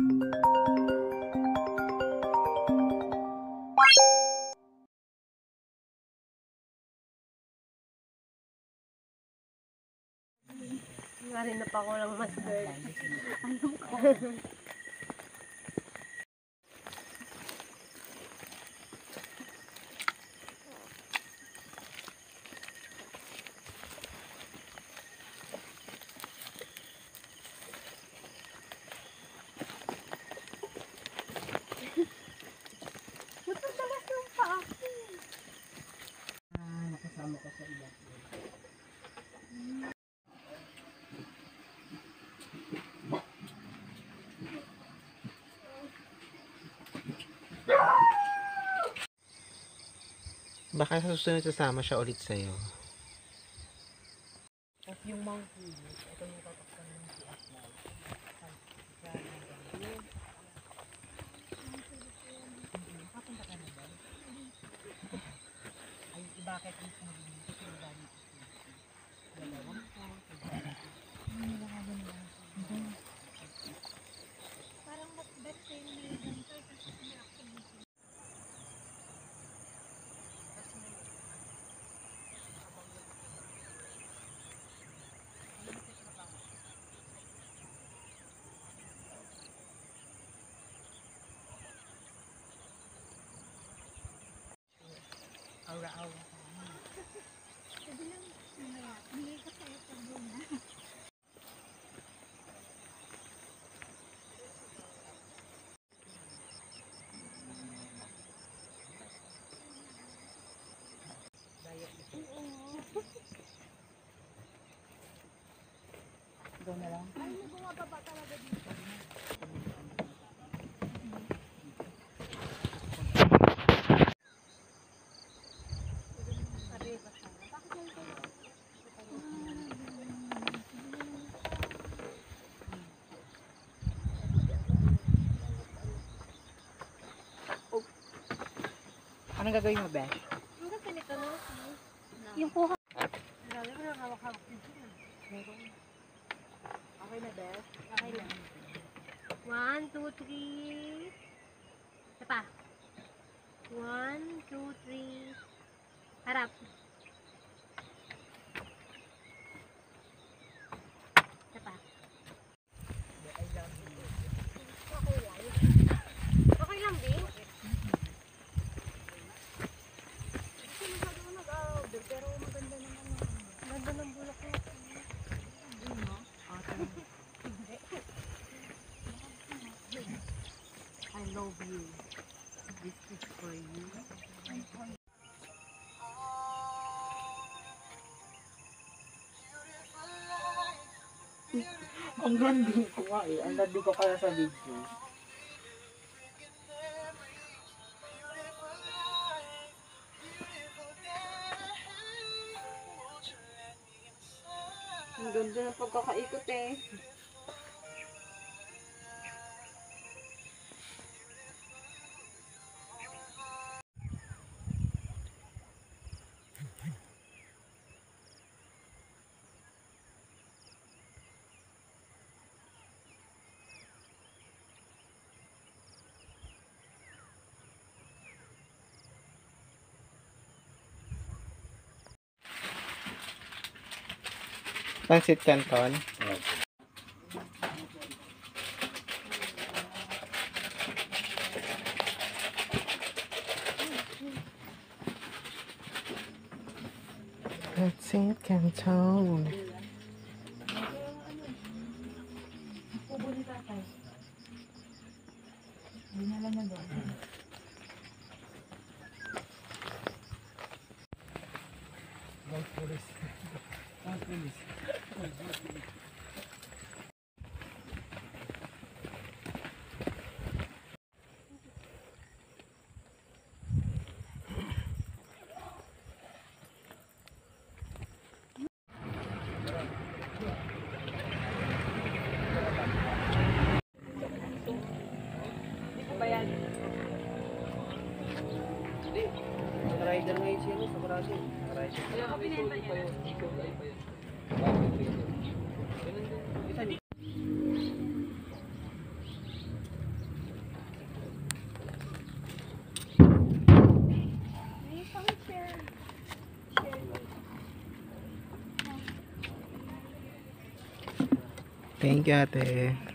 Ngarin na pa ako ng mas girl. Matasalas Baka sa susunod sasama siya ulit sa'yo. At yung monkey, ito yung tatakpan ng si Aslay. Nakapunta ka na ba? Ay, bakit hindi yung dami ko Dalawang Aura-aura. Sabi lang, bigay ko sa'yo sa muna. Doon na lang. Ay, may bumababa talaga dito. Anong gagawin mo, Besh? Ang ganda nito, no? Yung kuha. Grabe ko nang hawak-hawak dito. Meron. Okay na, Besh? Okay lang. One, two, three. Isa pa. One, two, three. Harap. Isa pa. Okay lang. Okay lang, Bing. Kasi masyado ko nag-outdoor, pero maganda naman yung Ganda ng bulak ko. I love you. This is for you. Ang landing ko nga eh. Ang landing ko kaya sa video. Ang ganda ng pagkakaikot eh. Pansit Canton. Pansit Canton. Dinala na doon. rider ngayon siya, sobrang rider. Kaya kami nito pa yun. Thank you ate.